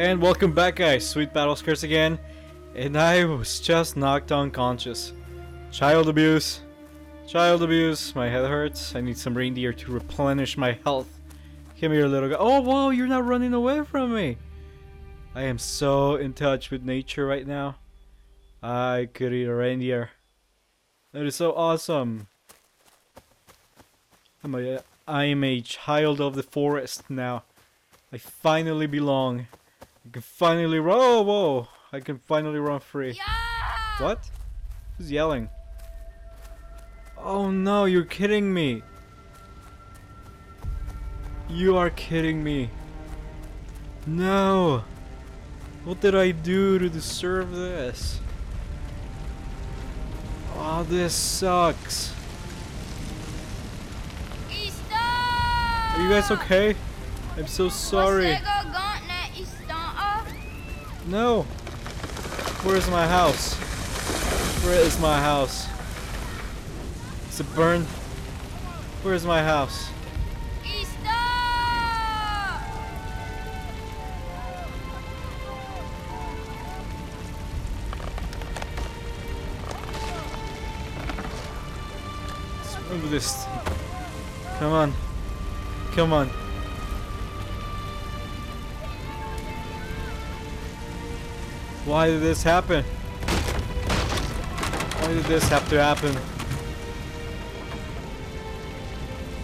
And welcome back guys, Sweet Battlescars again. And I was just knocked unconscious. Child abuse. Child abuse. My head hurts. I need some reindeer to replenish my health. Come here little guy. Oh wow, you're not running away from me. I am so in touch with nature right now. I could eat a reindeer. That is so awesome. I'm a, I'm a child of the forest now. I finally belong. I can finally run. Oh, whoa! I can finally run free. Yeah! What? Who's yelling? Oh no, you're kidding me. You are kidding me. No. What did I do to deserve this? Oh, this sucks. Are you guys okay? I'm so sorry. Você gauntlet stop. No. Where's my house? Where is my house? Is it burned? Where's my house? Let's move this. Come on. Come on. Why did this happen? Why did this have to happen?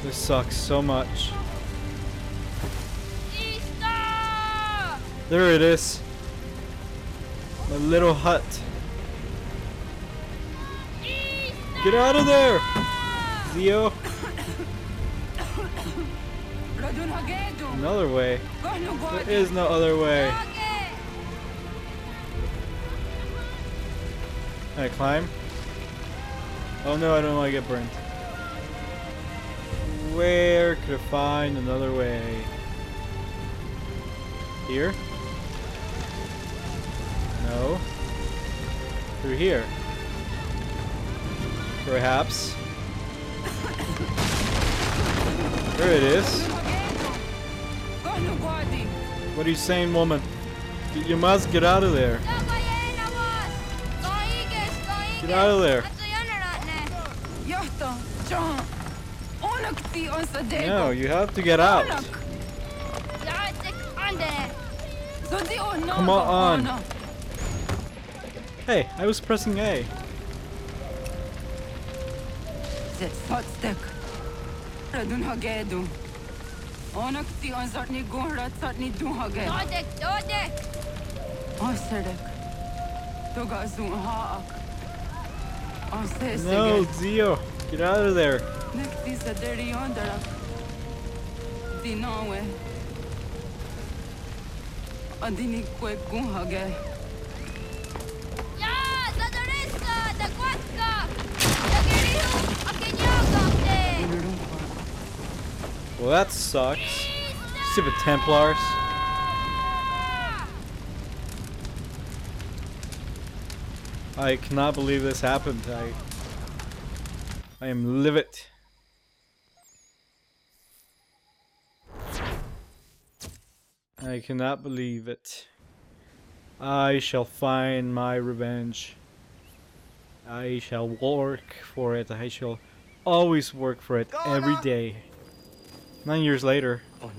This sucks so much. There it is. My little hut. Get out of there! Ziio. Another way. There is no other way. Can I climb? Oh no, I don't want to get burned. Where could I find another way? Here? No. Through here. Perhaps. There it is. What are you saying, woman? You must get out of there. Get out of there. Katso Janne Johto, John. Onakti on sa dego. No, you have to get out. Onak. Lähettek Andere! Zodi on no. Come on. Hey, I was pressing A. Zet fatstek. Radun hagedu. Onakti on zartni gunrat zartni dun hage. Dodek, dodek! Oserdek. Haak. On se No, Ziio, get out of there. Nekti sa deri ondarak. Dinawe. Adini kwe gun hage. Ja, Zadoressa! Dakwatka! Dagirihu! Akinyaga! Well, that sucks. Stupid Templars. I cannot believe this happened. I, I am livid. I cannot believe it. I shall find my revenge. I shall work for it. I shall always work for it every day. Nine years later, Oh,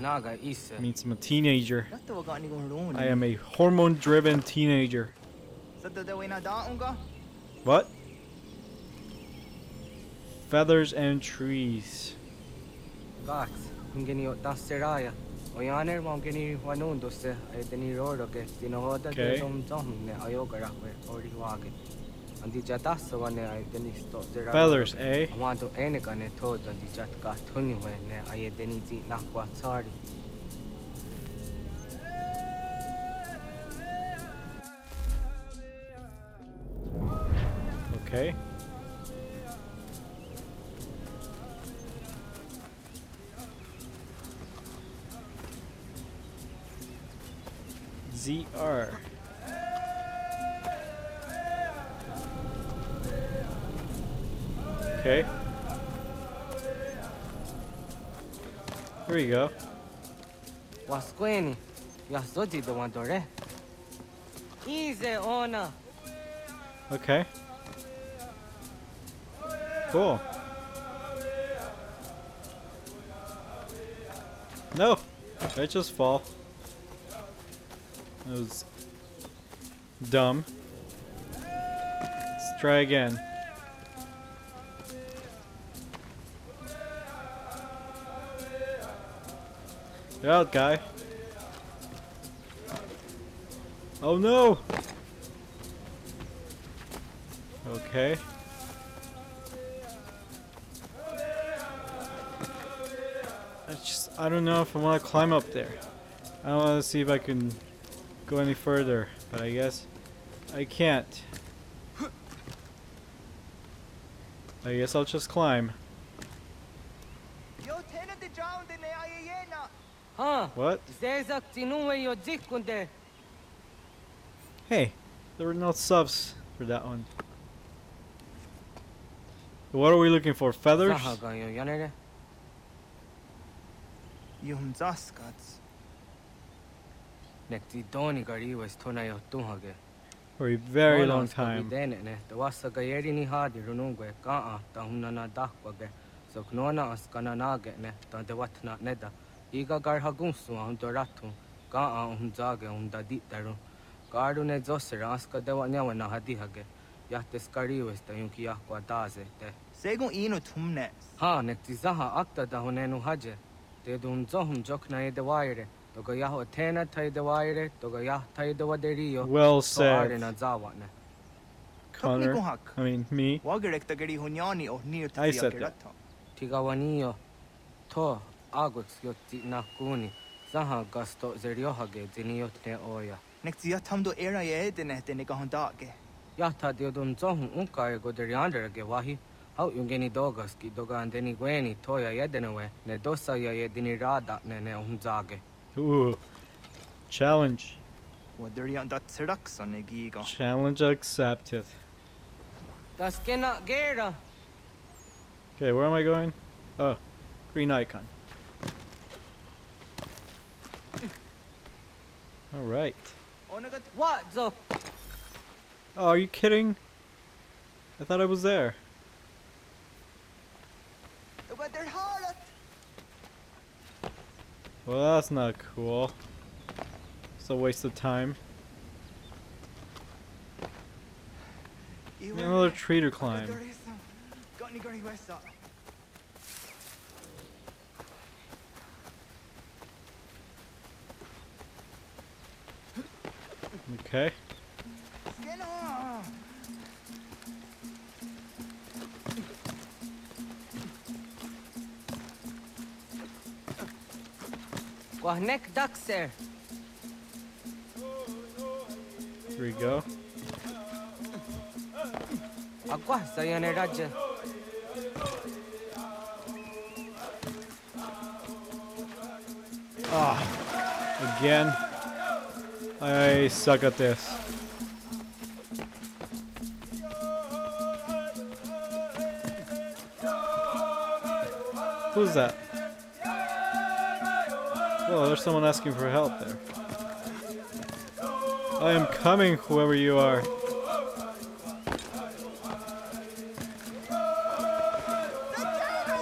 means I'm a teenager. Nato ka ni kong roon. I am a hormone-driven teenager. What? Feathers and trees. Gax. Kung gini o tas seraya. O yaner mo gini wanun doste ay tini roro ke tinohoda Okay. ke tom tom ne ayo garakwe ori wage. Andi jatas sa wane ay tini sto zera. Feathers, eh? Awanto ene ka ne tod andi jat ka tuni we ne ay tini ti nakwa tsari. Okay. ZR. Okay. Here you go. Waskweni. Ya zodi the one dore. Eh? Easy ona. Okay. Cool. No! I just fall. That was dumb. Let's try again. Get out, guy. Oh no! Okay. I don't know if I want to climb up there. I want to see if I can go any further, but I guess I can't. I guess I'll just climb. Yo, tenant the drowned in the Ayayena. Huh? What? Zezak tinuwe yo jikunde. Hey, there were no subs for that one. What are we looking for? Feathers? Zahaga yo yanere. Yum Zaskats. Nekti doni gari was tona yo tuhage. For a very long time. Dene ne. The wasa gayeri ni hadi runungwe kaa ta hunna na dakwage. So knona as kana nage ne ta de watna neda. Iga gar hagunsu hun doratu. Kaa hun zage hun da dit daru. Garu ne zosera aska de wanyawa na hadi hage. Yahtes kari was ta yunki yahkwa daze te. Segun ino tumnes. Ha nekti zaha akta da hunenu haje. Te dun zohum jokna e de waire. Toga yaho tena tai de waire. Toga yah tai de waderio. Well So said, na zawa ne. Connor. I mean, me. Wagerek the gari hunyani or near I said that. Tigawanio. To aguts yotti na kuni. Zaha gasto zeriohage ziniot ne oya. Next year, Tamdo era ye the net and Nikahondake. Yahta diodum zohum unka e goderiander ge wahi. Hau yungeni dogas ki doga andeni gweni toya yedenewe. Ne dosa ya yedini rada ne ne umzage. Ooh. Challenge. What there yon that Sirax on a giga. Challenge accepted. Das kena gera. Okay, where am I going? Oh, green icon. Alright. Onagat, What? Oh, are you kidding? I thought I was there. Well, that's not cool. It's a waste of time. Another tree to climb. Okay. Kwahnek dakser. Here we go. Agwa sayane raja. Ah, again. I suck at this. Who's that? Oh, there's someone asking for help there. I am coming, whoever you are.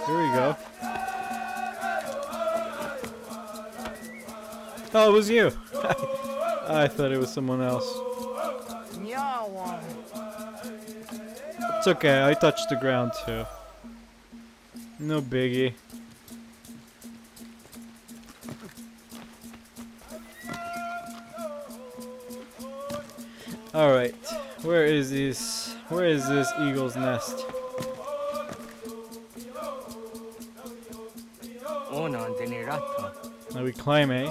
Here we go. Oh, it was you. I thought it was someone else. It's okay, I touched the ground too. No biggie. Alright, where is this? Where is this eagle's nest? Ona andeni rata. Now we climb, eh?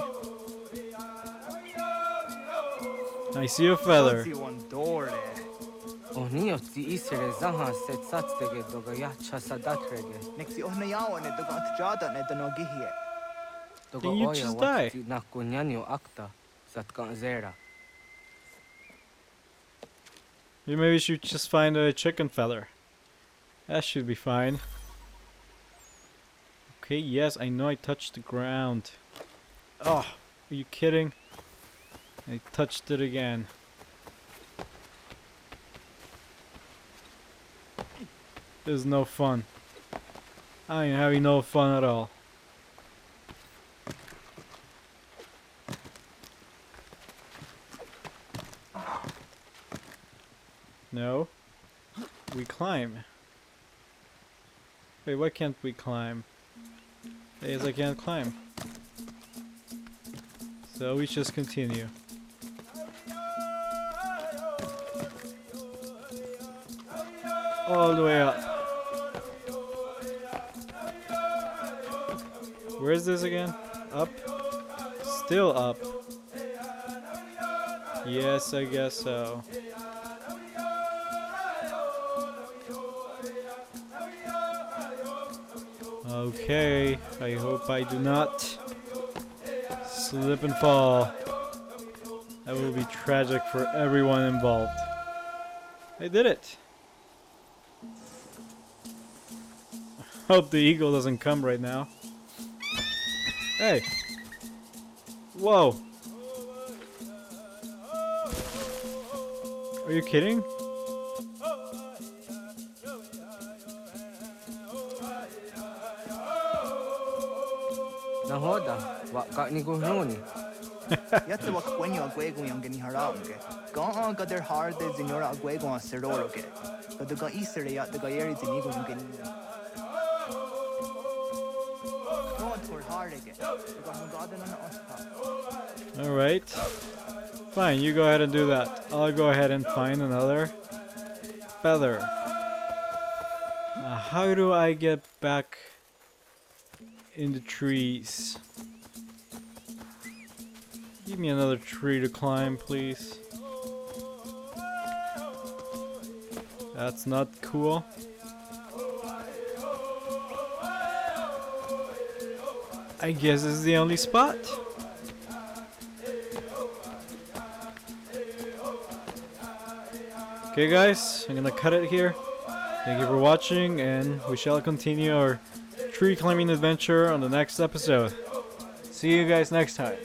I see a feather. See one door there. Onio ti isere zaha set satstege doga yacha sadatrege. Next year, Nayawa, and the Gant Jada, and the Doga Then you oya just die. wati na akta. Satkan zera. You maybe should just find a chicken feather. That should be fine. Okay, yes, I know I touched the ground. Oh, are you kidding? I touched it again. This is no fun. I ain't having no fun at all. No. We climb. Wait, why can't we climb? Yes, I can't climb. So we just continue. All the way up. Where is this again? Up? Still up. Yes, I guess so. Okay, I hope I do not slip and fall. That will be tragic for everyone involved. I did it! Hope the eagle doesn't come right now. Hey! Whoa! Are you kidding? Ga de ga isere ya de ga yeri zinigo yang gani. No one for har ke. Ga han ga den na ospa. Alright. Fine, you go ahead and do that. I'll go ahead and find another feather. Uh, how do I get back in the trees? Give me another tree to climb, please. That's not cool. I guess this is the only spot. Okay guys, I'm gonna cut it here. Thank you for watching and we shall continue our tree climbing adventure on the next episode. See you guys next time.